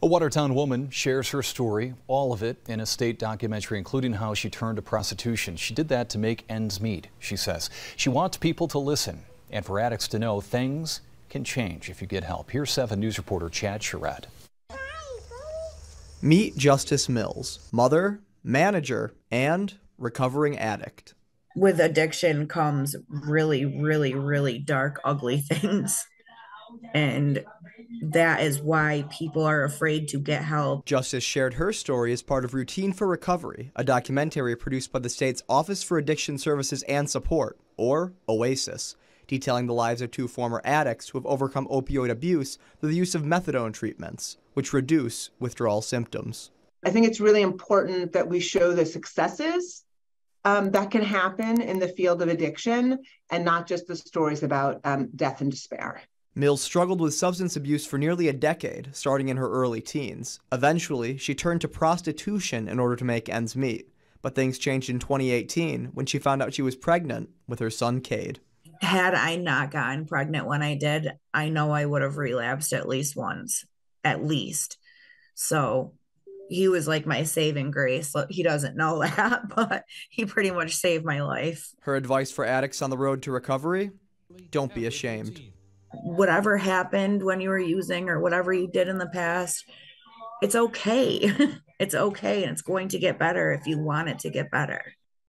A Watertown woman shares her story, all of it, in a state documentary, including how she turned to prostitution. She did that to make ends meet, she says. She wants people to listen and for addicts to know things can change if you get help. Here's 7 News reporter Chad Charette. Meet Justice Mills, mother, manager, and recovering addict. With addiction comes really, really, really dark, ugly things. And that is why people are afraid to get help. Justice shared her story as part of Routine for Recovery, a documentary produced by the state's Office for Addiction Services and Support, or OASAS, detailing the lives of two former addicts who have overcome opioid abuse through the use of methadone treatments, which reduce withdrawal symptoms. I think it's really important that we show the successes um, that can happen in the field of addiction and not just the stories about um, death and despair. Mills struggled with substance abuse for nearly a decade, starting in her early teens. Eventually, she turned to prostitution in order to make ends meet. But things changed in 2018 when she found out she was pregnant with her son, Cade. Had I not gotten pregnant when I did, I know I would have relapsed at least once, at least. So he was like my saving grace. He doesn't know that, but he pretty much saved my life. Her advice for addicts on the road to recovery don't be ashamed whatever happened when you were using or whatever you did in the past, it's okay. it's okay and it's going to get better if you want it to get better.